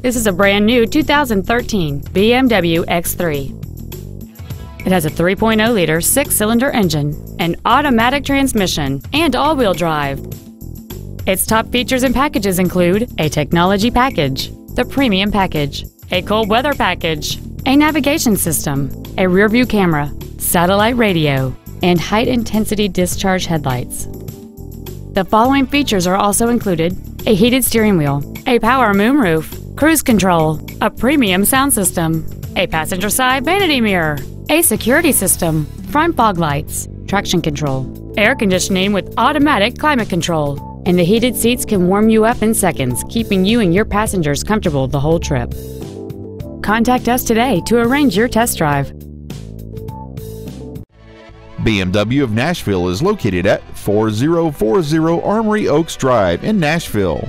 This is a brand new 2013 BMW X3. It has a 3.0 liter six cylinder engine, an automatic transmission, and all wheel drive. Its top features and packages include a technology package, the premium package, a cold weather package, a navigation system, a rear view camera, satellite radio, and high intensity discharge headlights. The following features are also included a heated steering wheel, a power moonroof, cruise control, a premium sound system, a passenger side vanity mirror, a security system, front fog lights, traction control, air conditioning with automatic climate control, and the heated seats can warm you up in seconds, keeping you and your passengers comfortable the whole trip. Contact us today to arrange your test drive. BMW of Nashville is located at 4040 Armory Oaks Drive in Nashville.